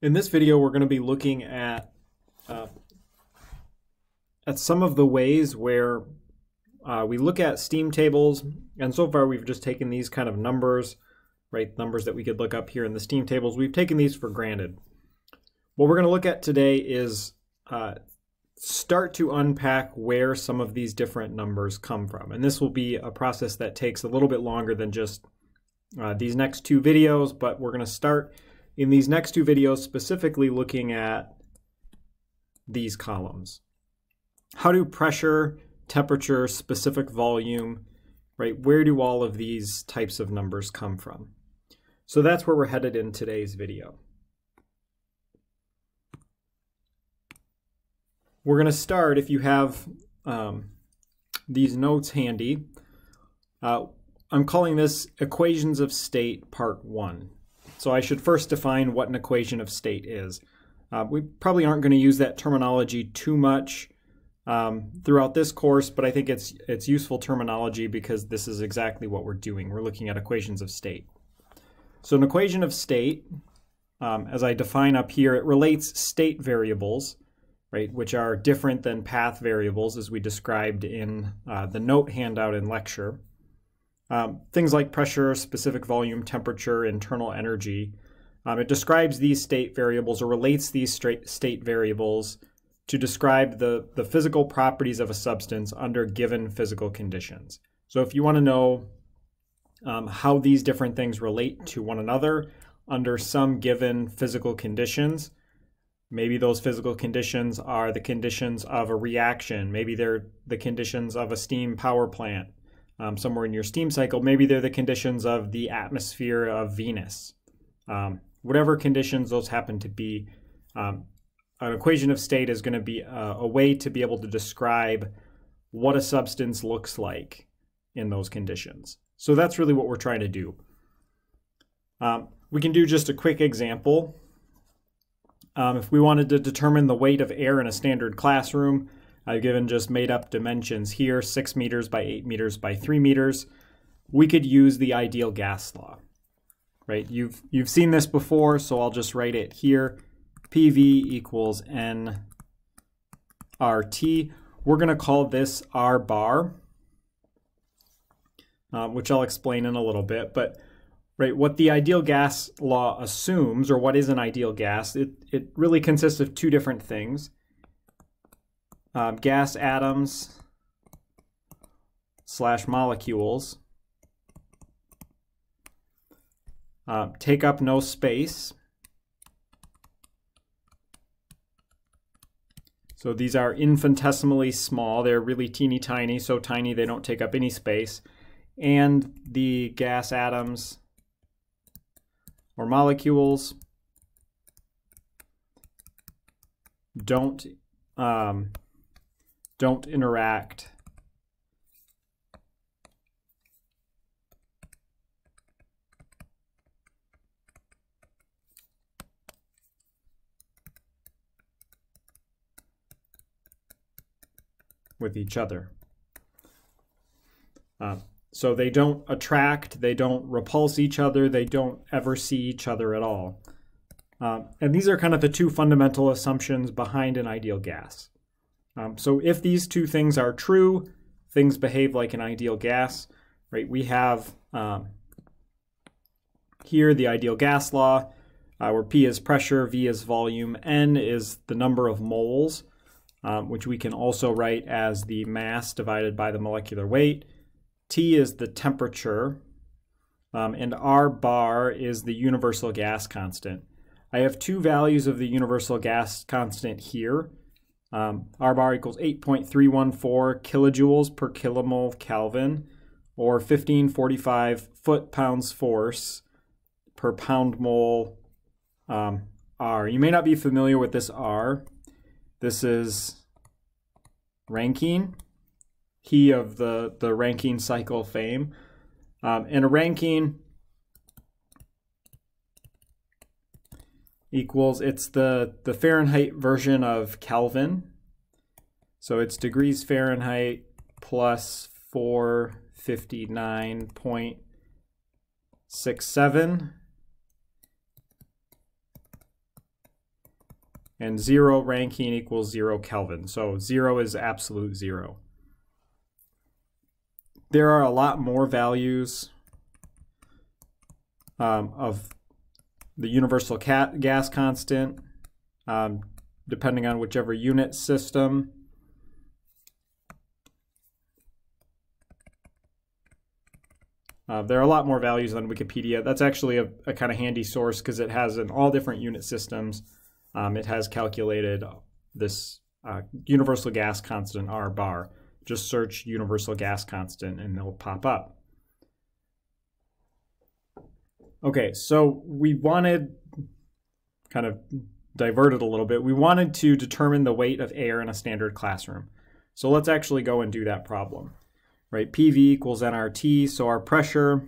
In this video, we're going to be looking at uh, at some of the ways where uh, we look at steam tables, and so far we've just taken these kind of numbers, right, numbers that we could look up here in the steam tables. We've taken these for granted. What we're going to look at today is uh, start to unpack where some of these different numbers come from. And this will be a process that takes a little bit longer than just uh, these next two videos, but we're going to start in these next two videos specifically looking at these columns. How do pressure, temperature, specific volume, right, where do all of these types of numbers come from? So that's where we're headed in today's video. We're going to start, if you have um, these notes handy, uh, I'm calling this Equations of State Part 1. So I should first define what an equation of state is. Uh, we probably aren't going to use that terminology too much um, throughout this course, but I think it's it's useful terminology because this is exactly what we're doing. We're looking at equations of state. So an equation of state, um, as I define up here, it relates state variables, right, which are different than path variables as we described in uh, the note handout in lecture. Um, things like pressure, specific volume, temperature, internal energy. Um, it describes these state variables or relates these state variables to describe the, the physical properties of a substance under given physical conditions. So if you want to know um, how these different things relate to one another under some given physical conditions, maybe those physical conditions are the conditions of a reaction, maybe they're the conditions of a steam power plant, um, somewhere in your steam cycle. Maybe they're the conditions of the atmosphere of Venus. Um, whatever conditions those happen to be, um, an equation of state is going to be a, a, way to be able to describe what a substance looks like in those conditions. So that's really what we're trying to do. Um, we can do just a quick example. Um, if we wanted to determine the weight of air in a standard classroom, I've given just made up dimensions here, 6 meters by 8 meters by 3 meters. We could use the ideal gas law, right? You've, you've seen this before, so I'll just write it here. PV equals nRT. We're going to call this R bar, uh, which I'll explain in a little bit. But right, what the ideal gas law assumes, or what is an ideal gas, it, it really consists of two different things um, gas atoms slash molecules uh, take up no space. So these are infinitesimally small. They're really teeny tiny, so tiny they don't take up any space. And the gas atoms or molecules don't um, don't interact. with each other. Uh, so they don't attract, they don't repulse each other, they don't ever see each other at all. Uh, and these are kind of the two fundamental assumptions behind an ideal gas. Um, so if these two things are true, things behave like an ideal gas, right? We have um, here the ideal gas law, uh, where P is pressure, V is volume, N is the number of moles, um, which we can also write as the mass divided by the molecular weight. T is the temperature, um, and R bar is the universal gas constant. I have two values of the universal gas constant here. Um, R bar equals 8.314 kilojoules per kilomole Kelvin, or 1545 foot pounds force per pound mole um, R. You may not be familiar with this R. This is Rankine, he of the, the Rankine cycle fame. Um, and a Rankine equals, it's the, the Fahrenheit version of Kelvin. So it's degrees Fahrenheit plus 459.67 and 0 Rankine equals 0 Kelvin. So 0 is absolute 0. There are a lot more values um, of the universal gas constant, um, depending on whichever unit system. Uh, there are a lot more values than Wikipedia. That's actually a, a kind of handy source because it has in all different unit systems. Um, it has calculated this uh, universal gas constant R bar. Just search universal gas constant and it'll pop up. Okay, so we wanted, kind of diverted a little bit, we wanted to determine the weight of air in a standard classroom. So let's actually go and do that problem right? PV equals nRT, so our pressure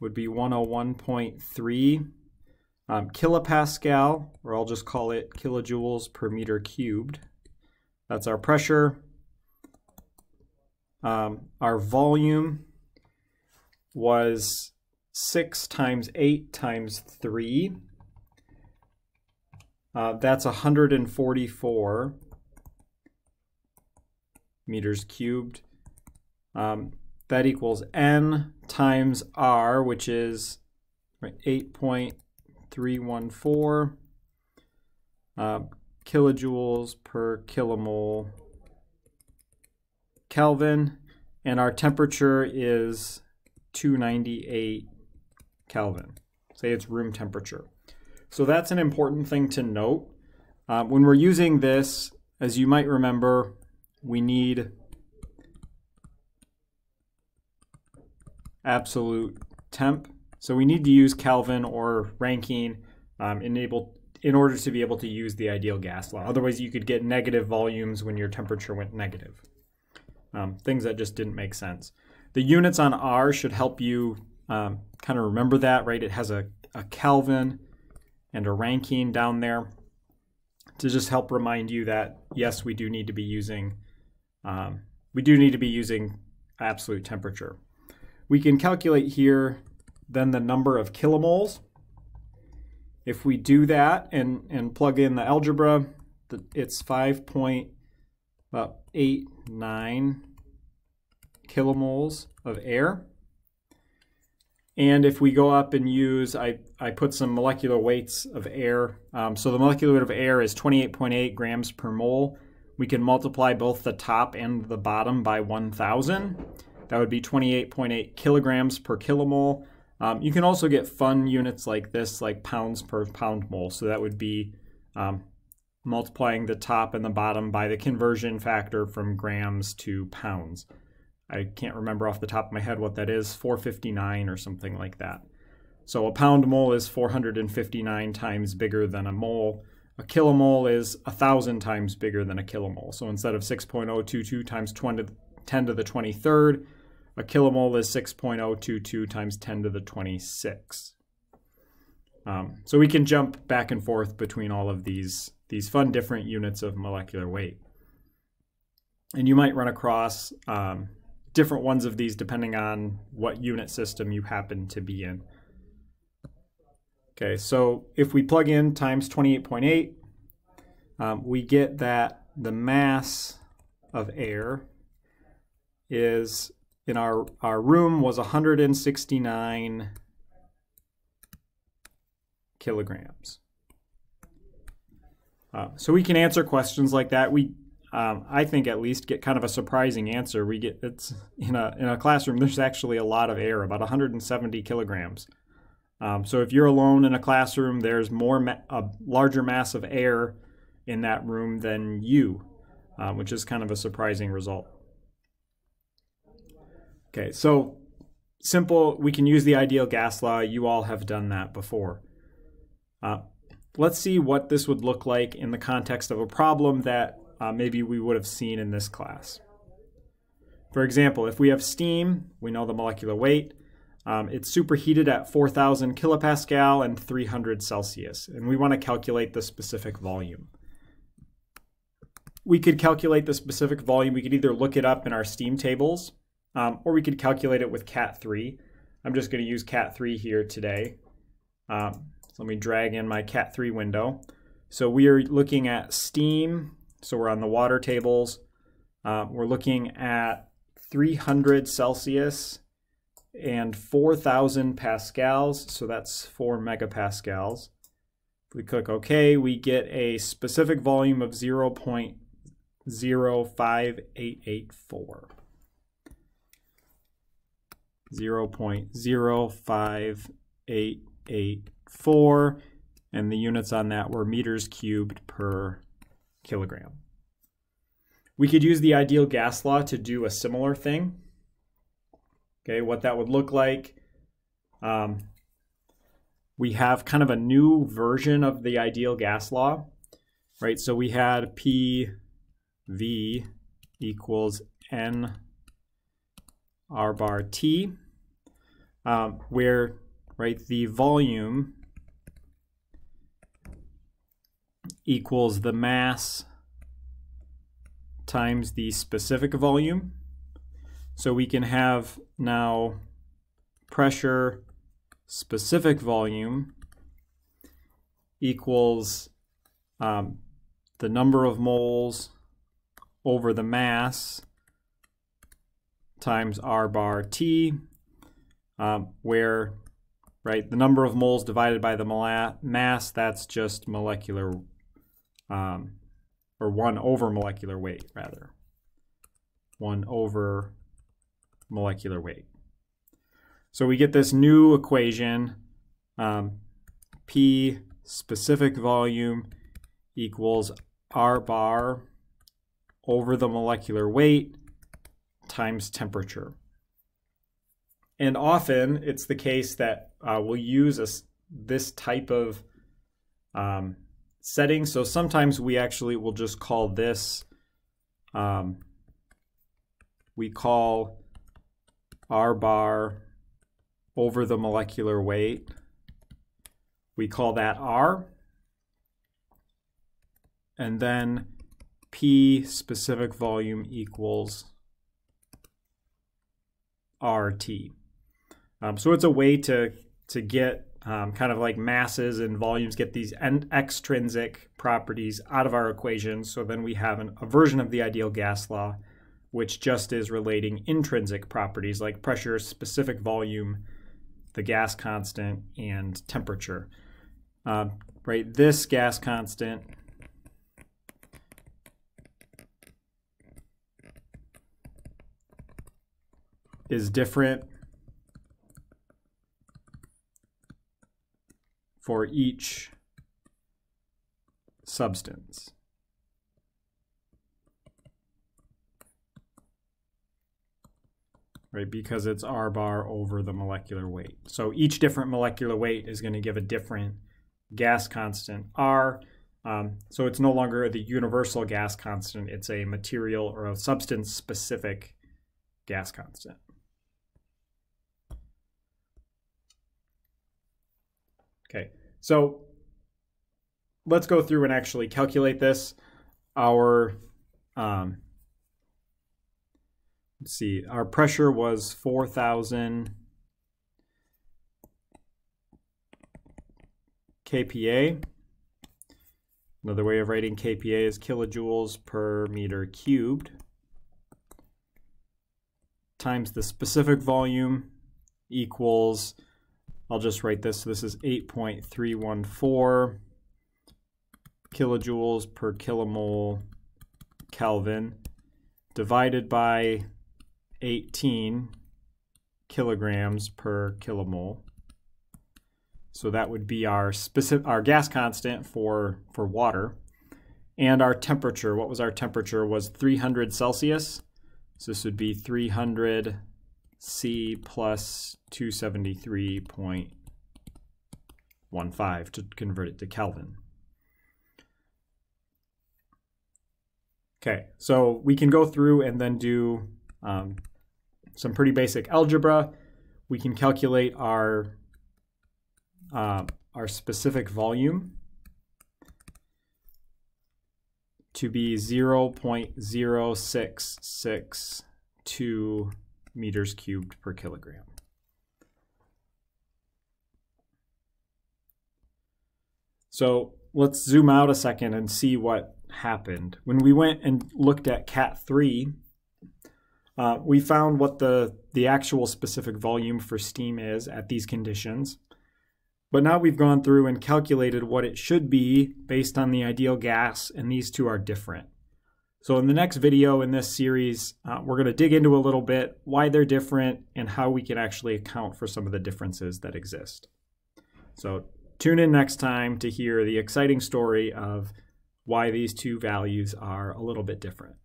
would be 101.3 um, kilopascal, or I'll just call it kilojoules per meter cubed. That's our pressure. Um, our volume was 6 times 8 times 3. Uh, that's 144 meters cubed. Um, that equals n times r, which is 8.314 uh, kilojoules per kilomole Kelvin, and our temperature is 298 Kelvin. Say it's room temperature. So that's an important thing to note. Uh, when we're using this, as you might remember, we need absolute temp. So we need to use Kelvin or Rankine um, enable, in order to be able to use the ideal gas law. Otherwise, you could get negative volumes when your temperature went negative. Um, things that just didn't make sense. The units on R should help you um, kind of remember that, right? It has a, a Kelvin and a Rankine down there to just help remind you that, yes, we do need to be using, um, we do need to be using absolute temperature. We can calculate here then the number of kilomoles. If we do that and, and plug in the algebra, it's 5.89 kilomoles of air. And if we go up and use, I, I put some molecular weights of air. Um, so the molecular weight of air is 28.8 grams per mole. We can multiply both the top and the bottom by 1,000. That would be 28.8 kilograms per kilomole. Um, you can also get fun units like this, like pounds per pound mole. So that would be um, multiplying the top and the bottom by the conversion factor from grams to pounds. I can't remember off the top of my head what that is, 459 or something like that. So a pound mole is 459 times bigger than a mole. A kilomole is 1,000 times bigger than a kilomole. So instead of 6.022 times 20, 10 to the 23rd, a kilomole is 6.022 times 10 to the 26. Um, so we can jump back and forth between all of these, these fun different units of molecular weight. And you might run across um, different ones of these depending on what unit system you happen to be in. Okay, so if we plug in times 28.8, um, we get that the mass of air is in our, our room was 169 kilograms. Uh, so we can answer questions like that. We, um, I think, at least get kind of a surprising answer. We get it's in a in a classroom. There's actually a lot of air, about 170 kilograms. Um, so if you're alone in a classroom, there's more a larger mass of air in that room than you, uh, which is kind of a surprising result. Okay, so simple, we can use the ideal gas law. You all have done that before. Uh, let's see what this would look like in the context of a problem that uh, maybe we would have seen in this class. For example, if we have steam, we know the molecular weight. Um, it's superheated at 4,000 kilopascal and 300 Celsius, and we want to calculate the specific volume. We could calculate the specific volume. We could either look it up in our steam tables, um, or we could calculate it with CATT3. I'm just going to use CATT3 here today. Um, so let me drag in my CATT3 window. So we are looking at steam. So we're on the water tables. Uh, we're looking at 300 Celsius and 4,000 pascals. So that's 4 megapascals. If we click OK, we get a specific volume of 0.05884. 0.05884 and the units on that were meters cubed per kilogram. We could use the ideal gas law to do a similar thing. Okay, what that would look like. Um, we have kind of a new version of the ideal gas law, right? So we had PV equals N R bar T, um, where, right, the volume equals the mass times the specific volume. So we can have now pressure specific volume equals um, the number of moles over the mass times R bar T, um, where right the number of moles divided by the mass, that's just molecular um, or 1 over molecular weight, rather. 1 over molecular weight. So we get this new equation, um, P specific volume equals R bar over the molecular weight times temperature. And often it's the case that uh, we'll use a, this type of um, setting. So sometimes we actually will just call this, um, we call R bar over the molecular weight. We call that R. And then P specific volume equals RT. Um, so it's a way to, to get um, kind of like masses and volumes get these extrinsic properties out of our equation. So then we have an, a version of the ideal gas law, which just is relating intrinsic properties like pressure, specific volume, the gas constant, and temperature. Uh, right, this gas constant is different for each substance. Right, because it's R bar over the molecular weight. So each different molecular weight is going to give a different gas constant R. Um, so it's no longer the universal gas constant, it's a material or a substance specific gas constant. Okay, so let's go through and actually calculate this. Our, um, let's see, our pressure was 4,000 kPa. Another way of writing kPa is kilojoules per meter cubed times the specific volume equals I'll just write this. So This is 8.314 kilojoules per kilomole Kelvin divided by 18 kilograms per kilomole. So that would be our specific our gas constant for for water. And our temperature, what was our temperature was 300 Celsius. So this would be 300 C plus 273.15 to convert it to Kelvin. Okay, so we can go through and then do um, some pretty basic algebra. We can calculate our, uh, our specific volume to be 0.0662 meters cubed per kilogram. So let's zoom out a second and see what happened. When we went and looked at CATT3, uh, we found what the, the actual specific volume for steam is at these conditions. But now we've gone through and calculated what it should be based on the ideal gas, and these two are different. So in the next video in this series, uh, we're going to dig into a little bit why they're different and how we can actually account for some of the differences that exist. So tune in next time to hear the exciting story of why these two values are a little bit different.